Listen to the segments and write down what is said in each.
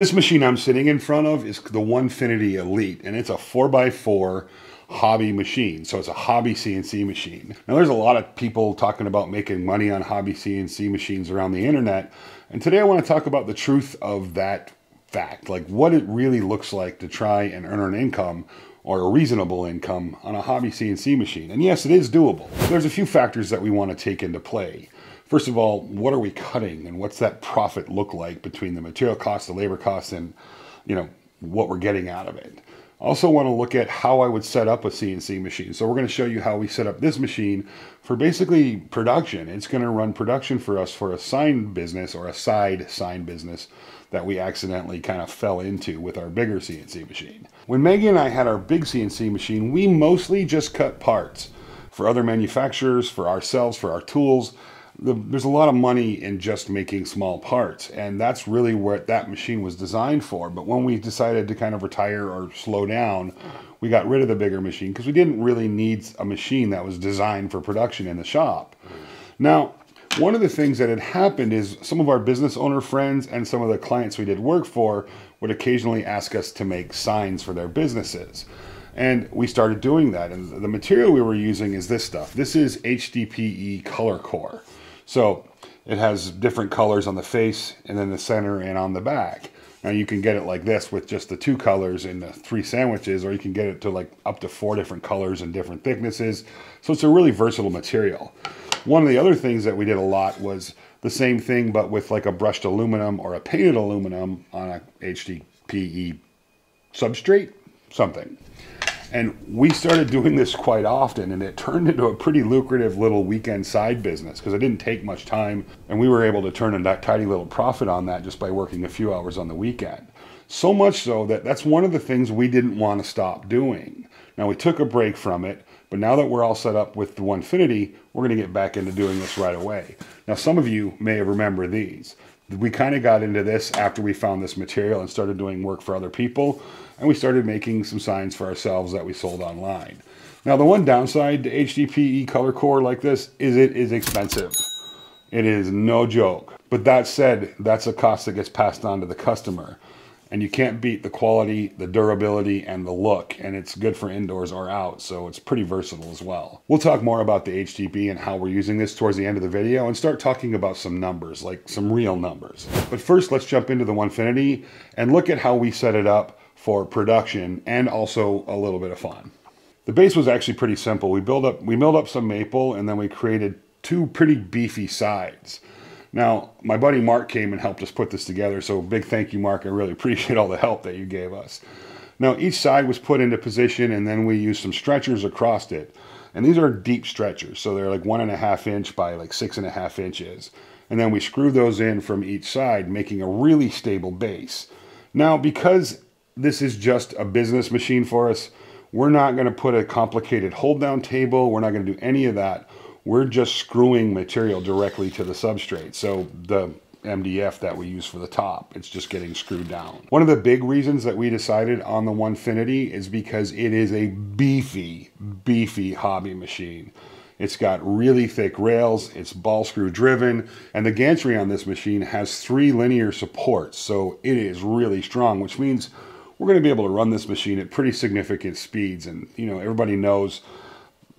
This machine I'm sitting in front of is the Onefinity Elite, and it's a 4x4 hobby machine. So it's a hobby CNC machine. Now there's a lot of people talking about making money on hobby CNC machines around the internet. And today I want to talk about the truth of that fact, like what it really looks like to try and earn an income or a reasonable income on a hobby CNC machine. And yes, it is doable. There's a few factors that we want to take into play. First of all, what are we cutting and what's that profit look like between the material costs, the labor costs, and you know what we're getting out of it. I also want to look at how I would set up a CNC machine. So we're going to show you how we set up this machine for basically production. It's going to run production for us for a sign business or a side sign business that we accidentally kind of fell into with our bigger CNC machine. When Maggie and I had our big CNC machine, we mostly just cut parts for other manufacturers, for ourselves, for our tools the, there's a lot of money in just making small parts, and that's really what that machine was designed for. But when we decided to kind of retire or slow down, we got rid of the bigger machine because we didn't really need a machine that was designed for production in the shop. Now, one of the things that had happened is some of our business owner friends and some of the clients we did work for would occasionally ask us to make signs for their businesses. And we started doing that. And the material we were using is this stuff. This is HDPE Color Core. So it has different colors on the face and then the center and on the back. Now you can get it like this with just the two colors and the three sandwiches, or you can get it to like up to four different colors and different thicknesses. So it's a really versatile material. One of the other things that we did a lot was the same thing, but with like a brushed aluminum or a painted aluminum on a HDPE substrate, something. And we started doing this quite often, and it turned into a pretty lucrative little weekend side business because it didn't take much time, and we were able to turn a tidy little profit on that just by working a few hours on the weekend. So much so that that's one of the things we didn't want to stop doing. Now, we took a break from it, but now that we're all set up with the Onefinity, we're going to get back into doing this right away. Now, some of you may remember these. We kind of got into this after we found this material and started doing work for other people and we started making some signs for ourselves that we sold online. Now, the one downside to HDPE color core like this is it is expensive. It is no joke. But that said, that's a cost that gets passed on to the customer. And you can't beat the quality, the durability, and the look. And it's good for indoors or out, so it's pretty versatile as well. We'll talk more about the HDP and how we're using this towards the end of the video and start talking about some numbers, like some real numbers. But first, let's jump into the Onefinity and look at how we set it up for production and also a little bit of fun. The base was actually pretty simple. We built up we milled up some maple and then we created two pretty beefy sides. Now, my buddy Mark came and helped us put this together, so big thank you, Mark. I really appreciate all the help that you gave us. Now, each side was put into position, and then we used some stretchers across it. And these are deep stretchers, so they're like one and a half inch by like six and a half inches. And then we screw those in from each side, making a really stable base. Now, because this is just a business machine for us. We're not going to put a complicated hold down table. We're not going to do any of that. We're just screwing material directly to the substrate. So the MDF that we use for the top, it's just getting screwed down. One of the big reasons that we decided on the Onefinity is because it is a beefy, beefy hobby machine. It's got really thick rails, it's ball screw driven, and the gantry on this machine has three linear supports, so it is really strong, which means we're going to be able to run this machine at pretty significant speeds. And, you know, everybody knows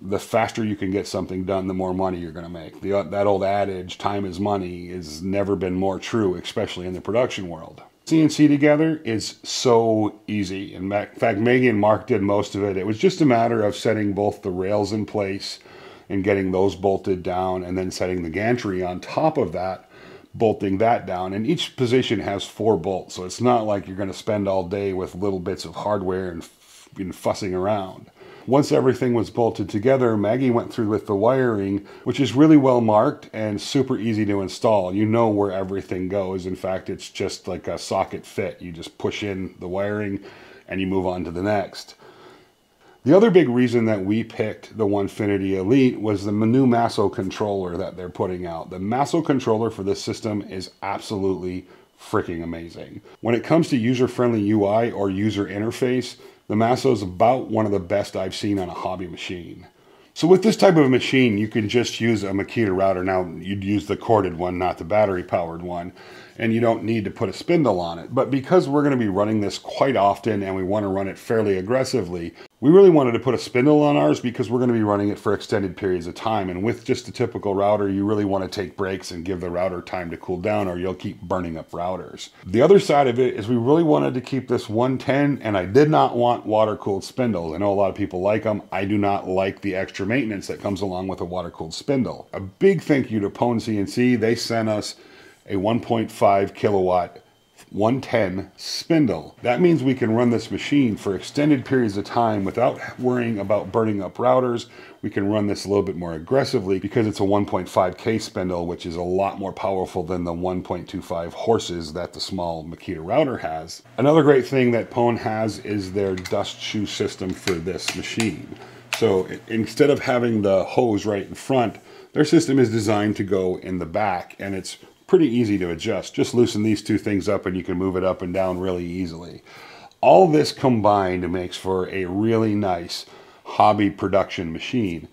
the faster you can get something done, the more money you're going to make. The, that old adage, time is money, has never been more true, especially in the production world. CNC together is so easy. In fact, Maggie and Mark did most of it. It was just a matter of setting both the rails in place and getting those bolted down and then setting the gantry on top of that bolting that down. And each position has four bolts, so it's not like you're going to spend all day with little bits of hardware and, and fussing around. Once everything was bolted together, Maggie went through with the wiring, which is really well marked and super easy to install. You know where everything goes. In fact, it's just like a socket fit. You just push in the wiring and you move on to the next. The other big reason that we picked the Onefinity Elite was the new Masso controller that they're putting out. The Masso controller for this system is absolutely freaking amazing. When it comes to user-friendly UI or user interface, the Masso is about one of the best I've seen on a hobby machine. So with this type of machine, you can just use a Makita router. Now, you'd use the corded one, not the battery powered one and you don't need to put a spindle on it. But because we're going to be running this quite often and we want to run it fairly aggressively, we really wanted to put a spindle on ours because we're going to be running it for extended periods of time. And with just a typical router, you really want to take breaks and give the router time to cool down or you'll keep burning up routers. The other side of it is we really wanted to keep this 110 and I did not want water cooled spindles. I know a lot of people like them. I do not like the extra maintenance that comes along with a water cooled spindle. A big thank you to Pwn CNC. They sent us a 1.5 kilowatt 110 spindle. That means we can run this machine for extended periods of time without worrying about burning up routers. We can run this a little bit more aggressively because it's a 1.5K spindle, which is a lot more powerful than the 1.25 horses that the small Makita router has. Another great thing that Pwn has is their dust shoe system for this machine. So instead of having the hose right in front, their system is designed to go in the back and it's pretty easy to adjust. Just loosen these two things up and you can move it up and down really easily. All this combined makes for a really nice hobby production machine.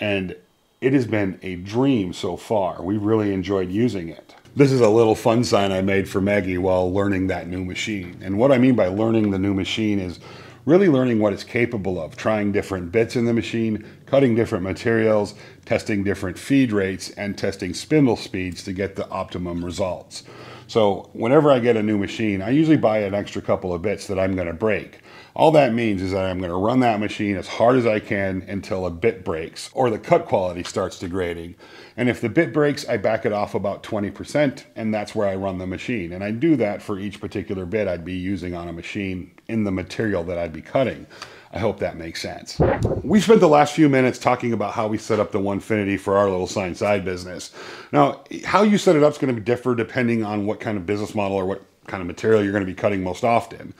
And it has been a dream so far. We really enjoyed using it. This is a little fun sign I made for Maggie while learning that new machine. And what I mean by learning the new machine is really learning what it's capable of, trying different bits in the machine, cutting different materials, testing different feed rates, and testing spindle speeds to get the optimum results. So whenever I get a new machine, I usually buy an extra couple of bits that I'm going to break. All that means is that I'm going to run that machine as hard as I can until a bit breaks or the cut quality starts degrading. And if the bit breaks, I back it off about 20% and that's where I run the machine. And I do that for each particular bit I'd be using on a machine in the material that I'd be cutting. I hope that makes sense. We spent the last few minutes talking about how we set up the Onefinity for our little sign side business. Now, how you set it up is going to differ depending on what kind of business model or what kind of material you're going to be cutting most often.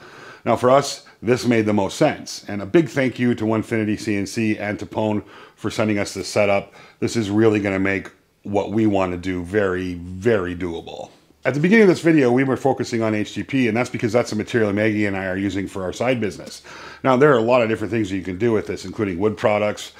Now, for us, this made the most sense. And a big thank you to Onefinity CNC and to Pwn for sending us this setup. This is really going to make what we want to do very, very doable. At the beginning of this video, we were focusing on HDP, and that's because that's the material Maggie and I are using for our side business. Now, there are a lot of different things you can do with this, including wood products,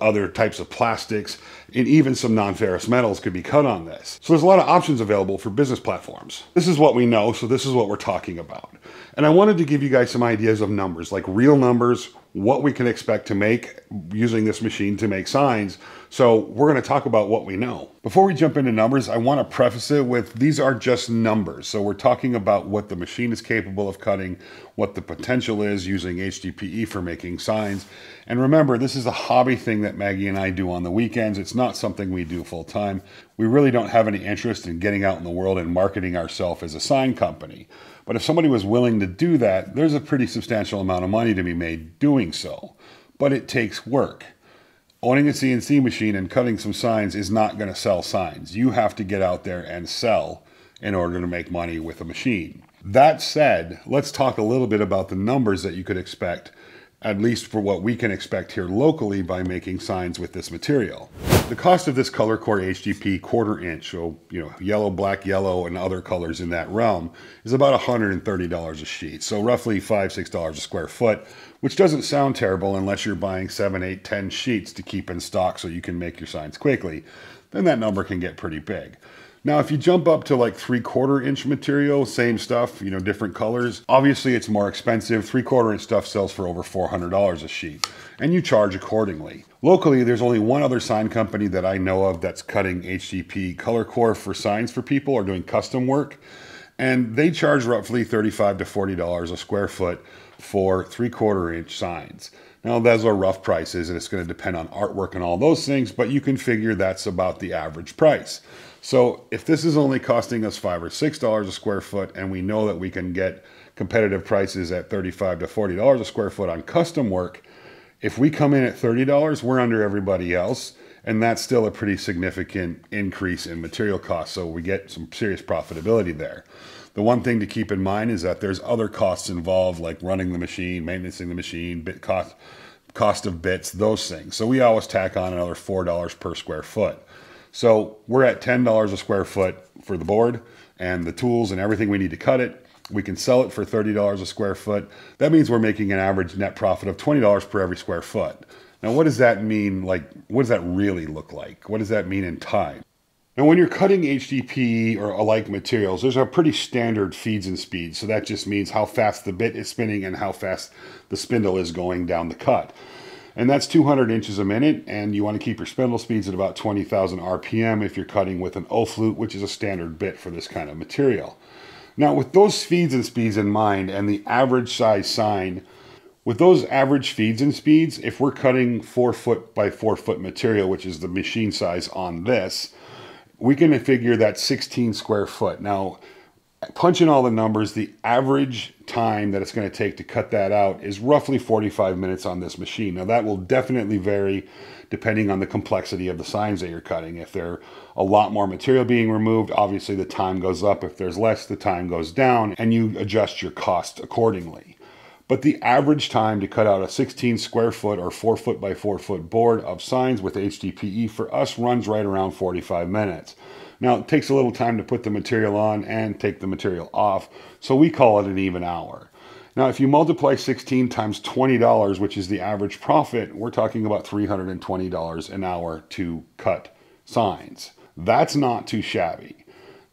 other types of plastics, and even some non-ferrous metals could be cut on this. So there's a lot of options available for business platforms. This is what we know, so this is what we're talking about. And I wanted to give you guys some ideas of numbers, like real numbers, what we can expect to make using this machine to make signs. So we're going to talk about what we know. Before we jump into numbers, I want to preface it with these are just numbers. So we're talking about what the machine is capable of cutting, what the potential is using HDPE for making signs. And remember, this is a hobby thing that Maggie and I do on the weekends. It's not something we do full time. We really don't have any interest in getting out in the world and marketing ourselves as a sign company. But if somebody was willing to do that, there's a pretty substantial amount of money to be made doing so. But it takes work. Owning a CNC machine and cutting some signs is not going to sell signs. You have to get out there and sell in order to make money with a machine. That said, let's talk a little bit about the numbers that you could expect at least for what we can expect here locally by making signs with this material. The cost of this ColorCore HDP quarter inch, so you know, yellow, black, yellow, and other colors in that realm, is about $130 a sheet. So roughly five, six dollars a square foot, which doesn't sound terrible unless you're buying seven, eight, ten sheets to keep in stock so you can make your signs quickly. Then that number can get pretty big. Now, if you jump up to like three quarter inch material, same stuff, you know, different colors, obviously it's more expensive. Three quarter inch stuff sells for over $400 a sheet, and you charge accordingly. Locally, there's only one other sign company that I know of that's cutting HDP color core for signs for people or doing custom work. And they charge roughly 35 to $40 a square foot for three quarter inch signs. Now, those are rough prices and it's going to depend on artwork and all those things, but you can figure that's about the average price. So if this is only costing us five or six dollars a square foot, and we know that we can get competitive prices at 35 to 40 dollars a square foot on custom work, if we come in at $30, we're under everybody else. And that's still a pretty significant increase in material costs. So we get some serious profitability there. The one thing to keep in mind is that there's other costs involved, like running the machine, maintaining the machine, bit cost, cost of bits, those things. So we always tack on another $4 per square foot. So we're at $10 a square foot for the board and the tools and everything we need to cut it. We can sell it for $30 a square foot. That means we're making an average net profit of $20 per every square foot. Now, what does that mean? Like, what does that really look like? What does that mean in time? Now, when you're cutting HDPE or alike materials, there's a pretty standard feeds and speeds. So that just means how fast the bit is spinning and how fast the spindle is going down the cut. And that's 200 inches a minute, and you want to keep your spindle speeds at about 20,000 RPM if you're cutting with an O-flute, which is a standard bit for this kind of material. Now, with those feeds and speeds in mind and the average size sign, with those average feeds and speeds, if we're cutting four foot by four foot material, which is the machine size on this, we can figure that 16 square foot. Now, punching all the numbers, the average time that it's going to take to cut that out is roughly 45 minutes on this machine. Now, that will definitely vary depending on the complexity of the signs that you're cutting. If there's a lot more material being removed, obviously the time goes up. If there's less, the time goes down, and you adjust your cost accordingly. But the average time to cut out a 16 square foot or 4 foot by 4 foot board of signs with HDPE for us runs right around 45 minutes. Now, it takes a little time to put the material on and take the material off, so we call it an even hour. Now, if you multiply 16 times $20, which is the average profit, we're talking about $320 an hour to cut signs. That's not too shabby.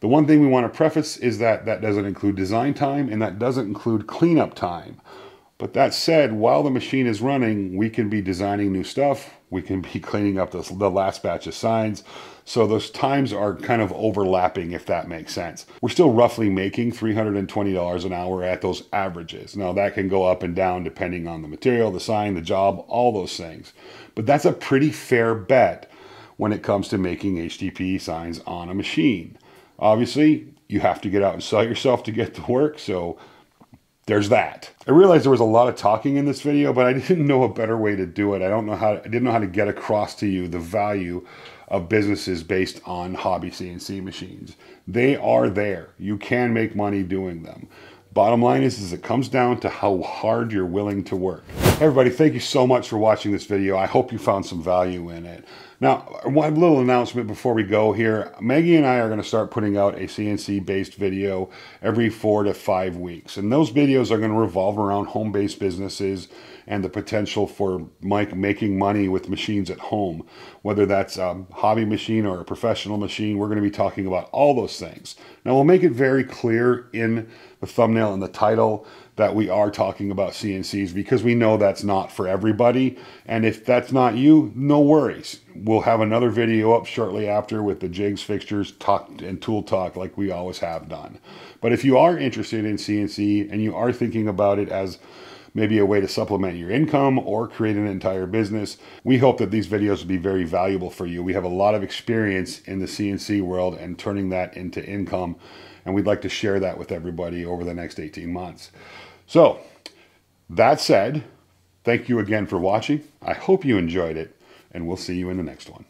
The one thing we want to preface is that that doesn't include design time and that doesn't include cleanup time. But that said, while the machine is running, we can be designing new stuff. We can be cleaning up the, the last batch of signs. So those times are kind of overlapping, if that makes sense. We're still roughly making $320 an hour at those averages. Now, that can go up and down depending on the material, the sign, the job, all those things. But that's a pretty fair bet when it comes to making HDPE signs on a machine. Obviously, you have to get out and sell yourself to get to work. So there's that. I realized there was a lot of talking in this video, but I didn't know a better way to do it. I don't know how I didn't know how to get across to you the value of businesses based on hobby CNC machines. They are there. You can make money doing them. Bottom line is, is it comes down to how hard you're willing to work. Everybody, thank you so much for watching this video. I hope you found some value in it. Now, one little announcement before we go here. Maggie and I are going to start putting out a CNC-based video every four to five weeks. And those videos are going to revolve around home-based businesses and the potential for Mike making money with machines at home. Whether that's a hobby machine or a professional machine, we're going to be talking about all those things. Now, we'll make it very clear in the thumbnail and the title that we are talking about CNCs because we know that's not for everybody. And if that's not you, no worries. We'll have another video up shortly after with the jigs, fixtures, talk, and tool talk like we always have done. But if you are interested in CNC and you are thinking about it as maybe a way to supplement your income or create an entire business. We hope that these videos will be very valuable for you. We have a lot of experience in the CNC world and turning that into income, and we'd like to share that with everybody over the next 18 months. So, that said, thank you again for watching. I hope you enjoyed it, and we'll see you in the next one.